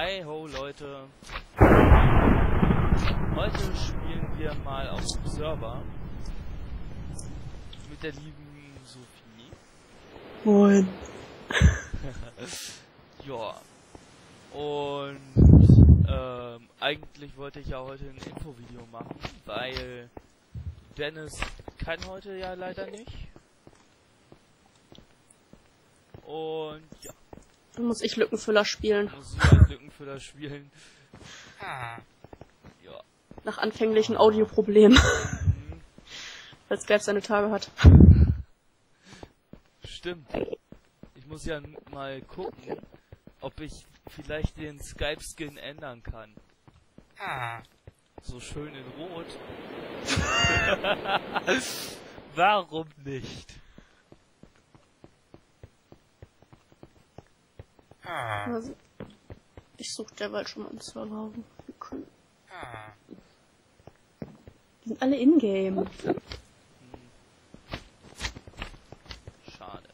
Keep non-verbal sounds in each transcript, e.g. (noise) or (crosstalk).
Hi ho Leute. Heute spielen wir mal auf dem Server mit der lieben Sophie. Moin. (laughs) ja. Und ähm, eigentlich wollte ich ja heute ein Infovideo machen, weil Dennis kann heute ja leider nicht. Und ja, Dann muss ich Lückenfüller spielen. muss ich Lückenfüller spielen. Ja. Nach anfänglichen Audioproblemen. Mhm. Weil Skype seine Tage hat. Stimmt. Ich muss ja mal gucken, ob ich vielleicht den Skype-Skin ändern kann. So schön in Rot. (laughs) Warum nicht? Also, ich suche derweil schon mal einen Server. Wir können- Die sind alle in-game. Schade.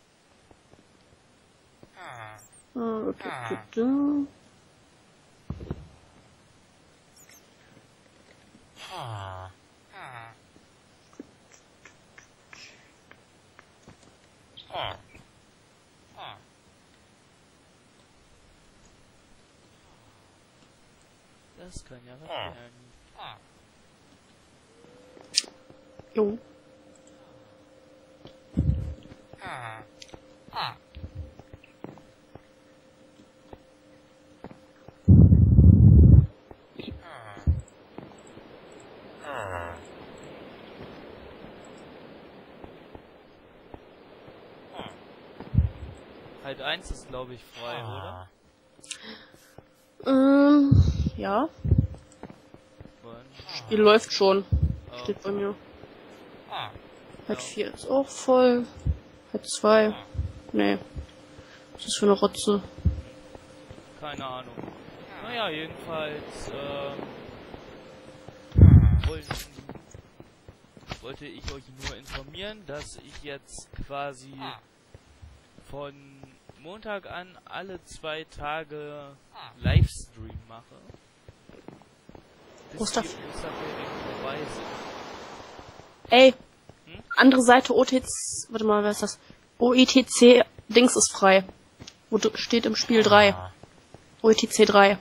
Ah, du, du, du. Das kann ja was werden. Jo. Halt 1 ist glaube ich frei, oder? Ähm, ja. Spiel läuft schon. Oh, Steht bei mir. Ja. Halt 4 ist auch voll. Halt 2. Nee. Was ist das für eine Rotze? Keine Ahnung. Naja, jedenfalls ähm, wollten, wollte ich euch nur informieren, dass ich jetzt quasi von Montag an alle zwei Tage Livestream mache. Sind. Ey. Hm? Andere Seite OTC. Warte mal, wer ist das? OETC Dings ist frei. Wo steht im Spiel 3. OETC 3.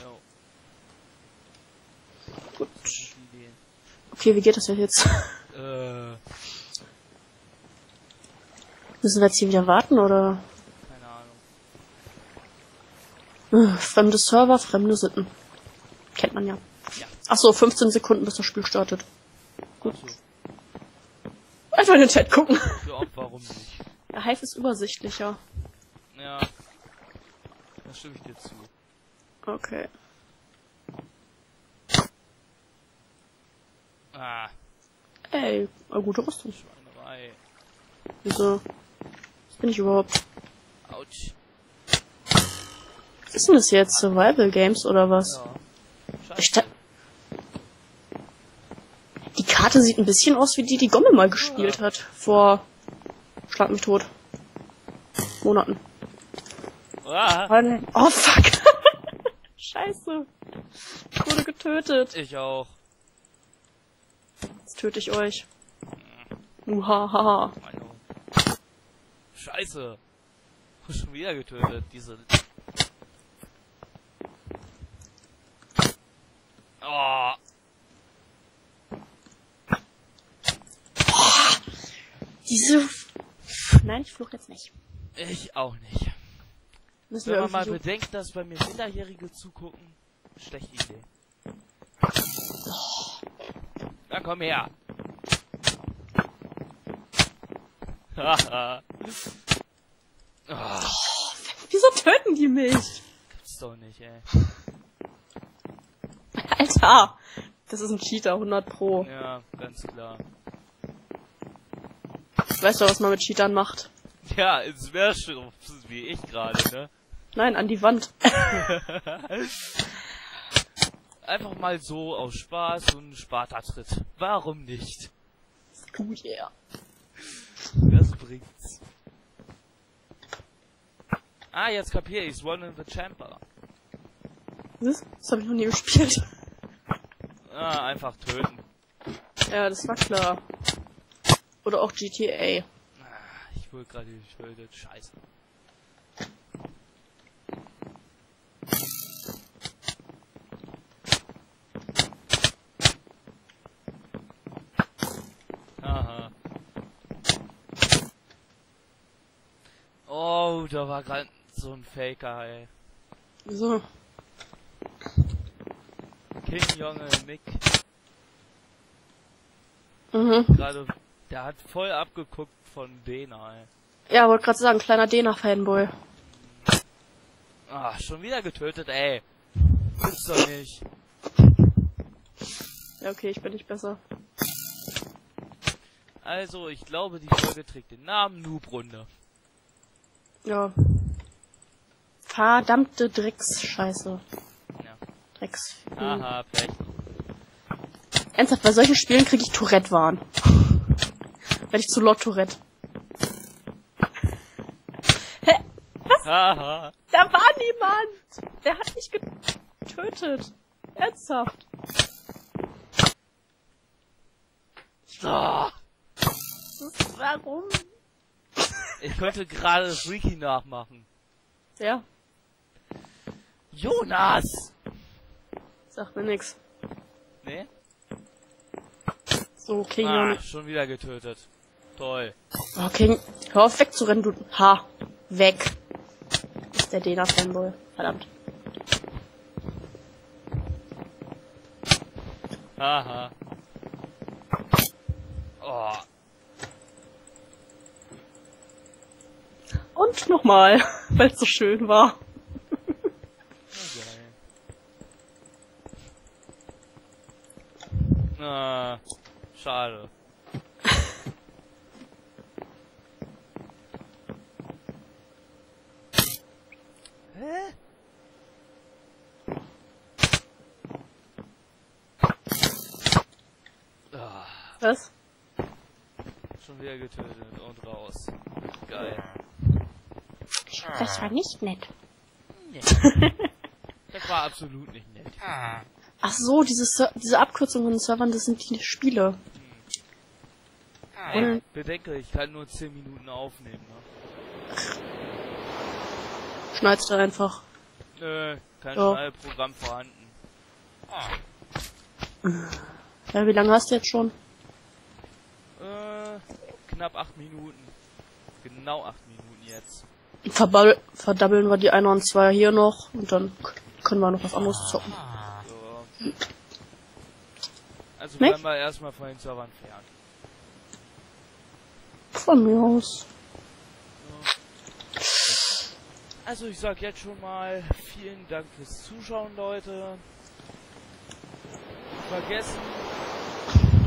Jo, Gut. Okay, wie geht das denn jetzt? Äh, Müssen wir jetzt hier wieder warten oder? keine Ahnung. Äh, Fremde Server, fremde Sitten. Kennt man ja. Ja. Ach so, 15 Sekunden bis das Spiel startet. Gut. Achso, Einfach in den Chat gucken. ja, warum nicht? Der Hive ist übersichtlicher. Ja. Da stimme ich dir zu. Okay. Ah, Ey, eine gute Rüstung. Wieso? Was bin ich überhaupt? Autsch. Was ist denn das jetzt? Survival Games oder was? Ja. Die Karte sieht ein bisschen aus wie die, die Gomme mal gespielt hat. Vor Schlag mich tot. Monaten. Ah, Oh fuck. (laughs) Scheiße. Ich wurde getötet. ich auch. Jetzt töte ich euch. Uhaha. Meine. Scheiße. Schon wieder getötet, diese. Oh, Diese... Nein, ich fluch jetzt nicht. ich auch nicht. Müssen Wenn man mal irgendwie bedenkt, dass bei mir Minderjährige zugucken, schlechte Idee. Na komm her. Haha. (laughs) Ah, so... Wieso töten die mich? gibt's doch nicht, ey. (laughs) Ha! Das ist ein Cheater, 100 pro. Ja, ganz klar. Weißt du, was man mit Cheatern macht? Ja, ins Meerschirm, wie ich gerade, ne? Nein, an die Wand. (laughs) Einfach mal so aus Spaß und Spartatritt. Warum nicht? Oh yeah. Das bringt's. Ah, jetzt kapier ich's. One in the Chamber. Was? Das hab ich noch nie gespielt. Ah, einfach töten. Ja, das war klar. Oder auch GTA. Ah, ich wurde gerade getötet. Scheiße. Aha. Oh, da war gerade so ein Faker, ey. So. King Junge Mick. Mhm. Gerade, der hat voll abgeguckt von Dena, ey. Ja, wollte gerade sagen, kleiner Dena-Fanboy. Ah, schon wieder getötet, ey. Gibt's doch nicht. Ja, okay, ich bin nicht besser. Also, ich glaube, die Folge trägt den Namen Noobrunde. Ja. Verdammte Drecksscheiße. Drecks. Aha, Pech. Ernsthaft, bei solchen Spielen kriege ich Tourette-Wahn. Werde ich zu Lord Tourette. Hä? Haha. Da war niemand! Der hat mich getötet. Ernsthaft. So. Warum? Ich könnte gerade Wiki nachmachen. Ja, Jonas! Sagt mir nix. Nee? So, King Ah, schon wieder getötet. Toll. Oh, King, hör auf wegzurennen, du. Ha. Weg. Ist der Dena-Fanboy. Verdammt. Haha. Oh. Und nochmal, (laughs) weil es so schön war. Geil. Ah, schade. Hä? Ah, Was? schon wieder getötet und raus. Geil. Das war nicht nett. Nee. (laughs) Das war absolut nicht nett. Ach so, diese, Ser diese Abkürzung von den Servern, das sind die Spiele. Ey, bedenke, ich kann nur 10 Minuten aufnehmen. Ne? Schneid's da einfach. Nö, kein Ja. Schneidprogramm vorhanden. Ja, wie lange hast du jetzt schon? Äh, knapp 8 Minuten. Genau 8 Minuten jetzt. Verball verdoppeln wir die 1 und 2 hier noch und dann können wir noch was anderes zocken. So. Also Nicht? bleiben wir erstmal von den Servern fern. Von mir aus. Also ich sag jetzt schon mal vielen Dank fürs Zuschauen, Leute. Vergessen,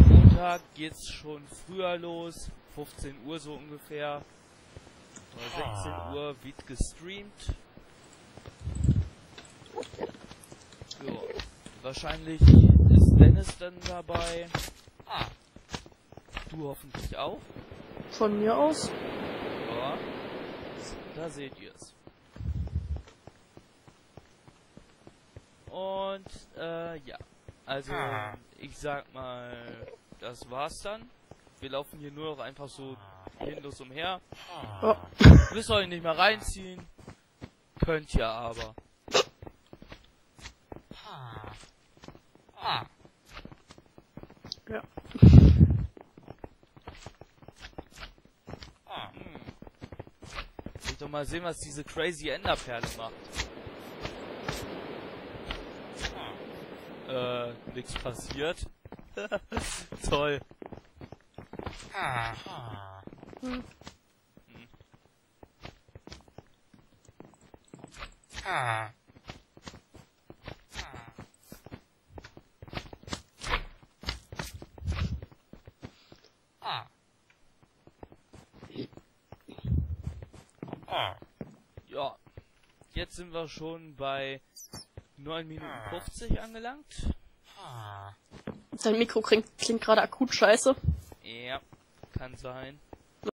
Montag geht's schon früher los, 15 Uhr so ungefähr. Oder 16 Uhr wird gestreamt. Ja, wahrscheinlich ist Dennis dann dabei. Du hoffentlich auch. Von mir aus. Ja, da seht ihr's. Und, äh, ja. Also, ich sag mal, das war's dann. Wir laufen hier nur noch einfach so hinlos umher. Oh. (laughs) Müsst euch nicht mehr reinziehen. Könnt ihr aber. Ja. Hm. Doch mal sehen, was diese crazy Enderperle macht. Äh, nichts passiert. (laughs) Toll. Hm. Ja. Jetzt sind wir schon bei 9 Minuten 50 angelangt. Sein Mikro klingt, klingt gerade akut scheiße. Ja, kann sein.